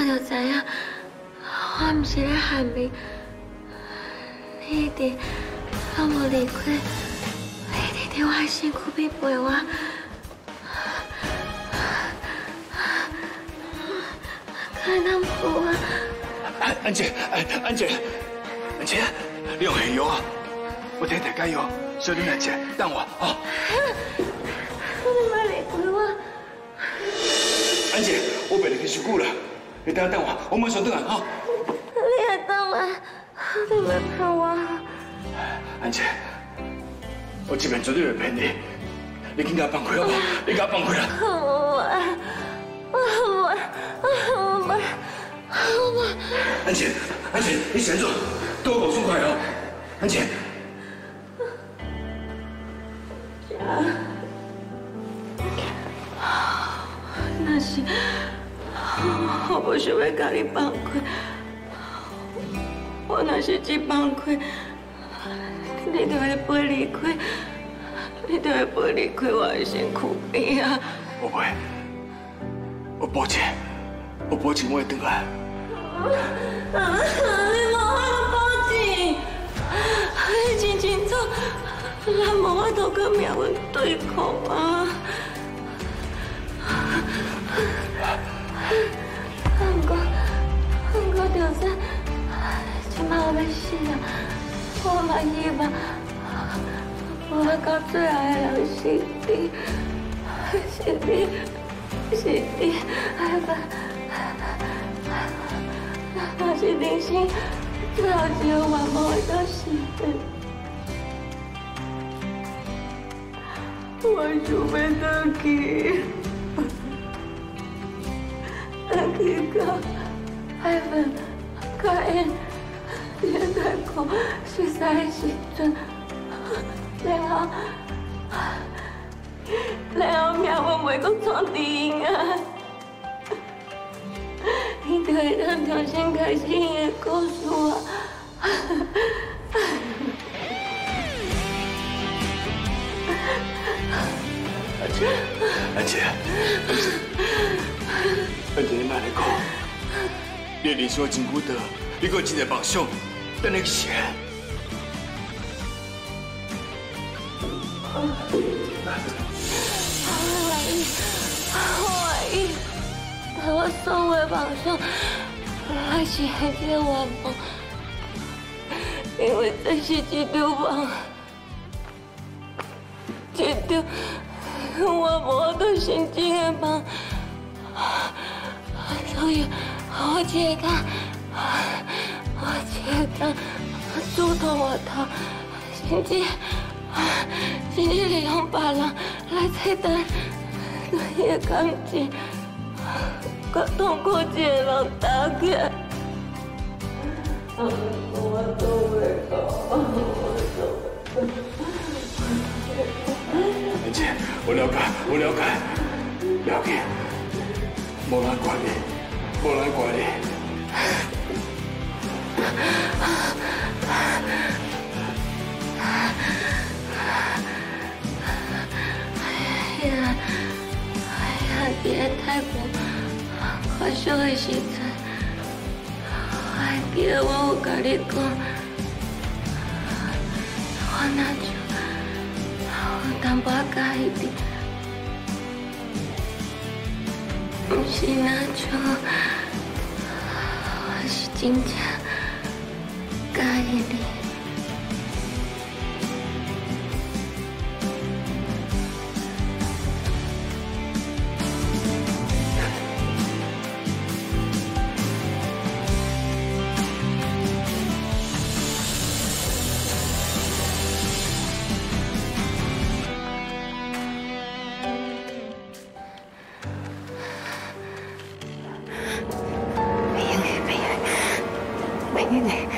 我就知影，我唔是咧害命，你一定拢无离开，你一定我身躯边陪我。可能不啊？安安姐，安安姐，安姐，你有下药啊？我替大家药，小林安姐，等我啊。你莫离开我。安姐，我陪你去受苦了，你等下等我，我马上回来哈。你还等来？你莫骗我。安姐，我这边绝对会骗你，你紧给我放开好不好？你给我放开啦。我我我我我安姐，安姐，你先做，对我保重快哦。安姐。我不想要把你放开，我那是一放开，你就会飞离开，你就会飞离开我的身躯边啊！我不会，我保证，我保证我会回来。你莫法度保证，你真清楚，咱无法度跟命运对抗啊！不过，不过就算今晚我要死了，我嘛希望我到最后的人是你，是你，是你，哎不，哪怕是人生最后一个愿望，就是你。我想要回去。等去到海文、甲因连太公熟悉的时阵，然后，然后命运袂阁创治因啊，伊就会当重新开始伊的故事啊。安姐，你慢来讲，你人生真孤单，你还有真个梦想，等你实现。我所有的梦想还是还这个愿望，因为这是一场梦，一场我无得成真的梦。所以，我只会当，我只会当主动活头，甚至，甚至利用别人来替代你的感情，把痛苦一个人打开。我都会讲，我都会讲。姐，我了解，我了解，了解。无人怪你，无人怪你。哎呀，哎呀，别太过快笑的时阵，还记得我跟你讲，我那就我淡薄介意不是那种，我是真正介意你。给你